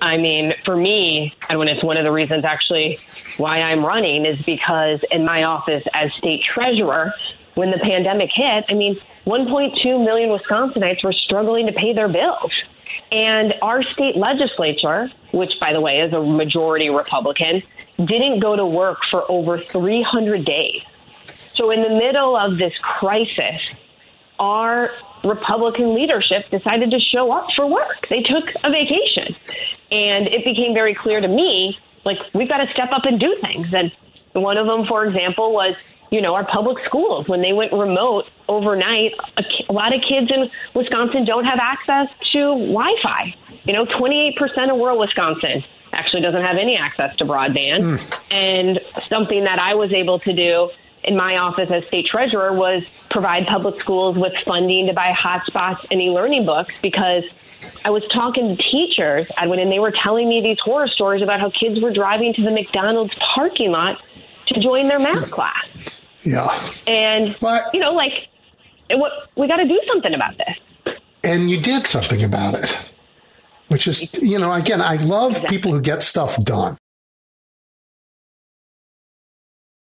I mean, for me, and when it's one of the reasons actually why I'm running is because in my office as state treasurer, when the pandemic hit, I mean, 1.2 million Wisconsinites were struggling to pay their bills. And our state legislature, which by the way is a majority Republican, didn't go to work for over 300 days. So in the middle of this crisis, our Republican leadership decided to show up for work. They took a vacation. And it became very clear to me, like, we've got to step up and do things. And one of them, for example, was, you know, our public schools. When they went remote overnight, a, a lot of kids in Wisconsin don't have access to Wi Fi. You know, 28% of rural Wisconsin actually doesn't have any access to broadband. Mm. And something that I was able to do in my office as state treasurer was provide public schools with funding to buy hotspots and e-learning books because I was talking to teachers, Edwin, and they were telling me these horror stories about how kids were driving to the McDonald's parking lot to join their math class. Yeah. And, but, you know, like, it, we got to do something about this. And you did something about it, which is, you know, again, I love exactly. people who get stuff done.